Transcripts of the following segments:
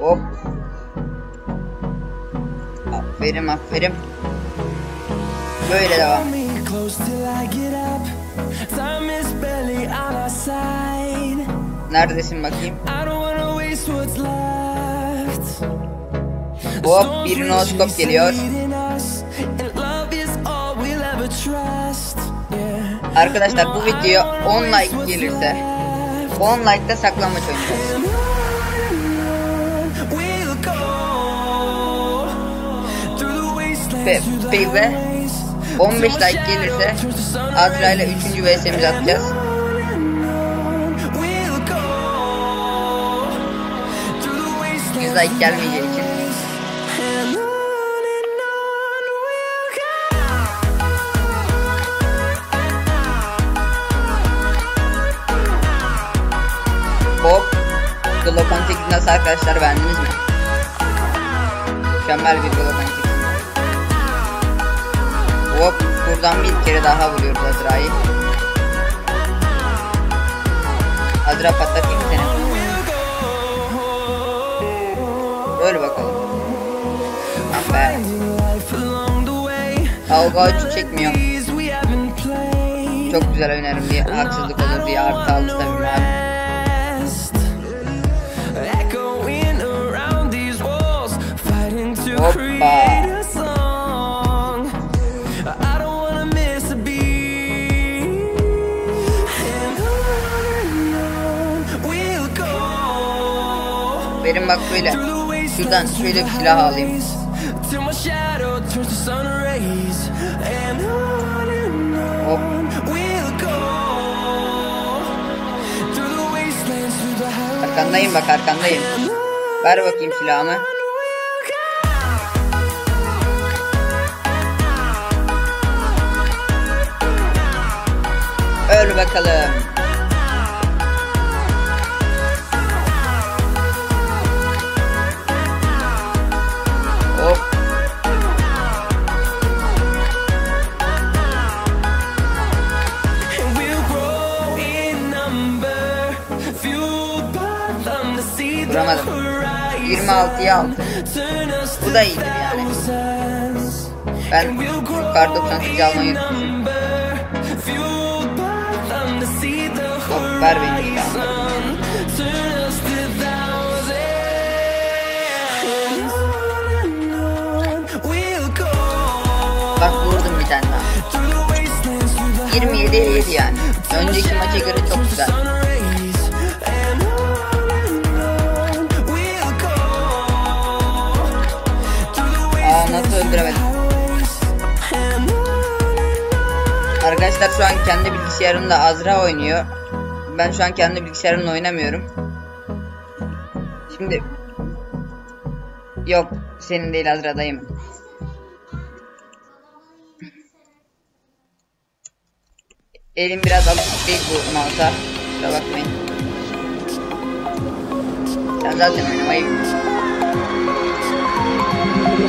Hop. Aferin aferin. Böyle devam. Neredesin bakayım? Hop bir noskop geliyor. Arkadaşlar bu video 10 like gelirse 10 like'da saklanmaç oynayacağız. Ve, through the ve- ve highways. 15 like gelirse Azra ile 3. VS'mizi atacağız. We'll go through the wastelands, 100 like gelmeyeceği için. Hop. Glock 18 nasıl arkadaşlar beğendiniz mi? Mükemmel bir Glock 18. Hop buradan bir kere daha vuruyoruz Azra'yı. Azra patlatayım seni? Öyle bakalım. Ah be. Kavga uç çekmiyor. Çok güzel oynarım diye haksızlık olur diye artı aldı tabii to Hoppa. Benim bak böyle. Şuradan şöyle bir silah alayım. Hop. Arkandayım bak arkandayım. Ver bakayım silahımı. Öl bakalım. 26'ya 6. Turn us Bu da iyidir yani. Ben kar 98 almayı unutmuşum. Hop ver we'll go. Bak vurdum bir tane daha. Through the wastelands, through the 27'ye 7 yani. Önceki maça göre çok güzel. Nasıl öldüremedim. Arkadaşlar şu an kendi bilgisayarımda Azra oynuyor. Ben şu an kendi bilgisayarımla oynamıyorum. Şimdi Yok senin değil Azra'dayım. Elim biraz alışık değil bu mouse'a. Kusura bakmayın. Sen zaten oynamayı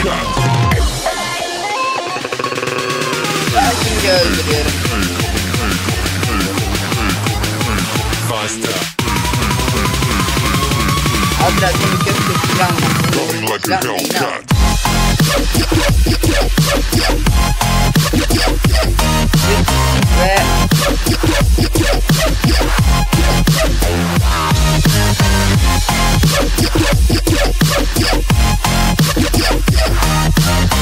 Şimdi öldürüyorum. Azra seni kök kök silah mı? Running like a Silah neyini al? Hellcat. Ve Música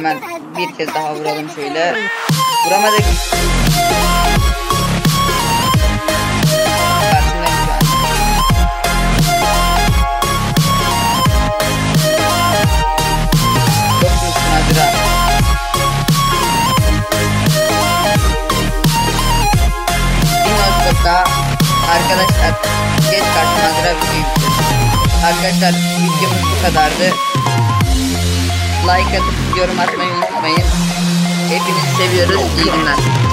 Hemen bir kez daha vuralım şöyle. Vuramadık. Arkadaşlar geç karşıma. Arkadaşlar videomuz bu kadardı. Like atıp yorum atmayı unutmayın. Hepinizi seviyoruz. İyi günler.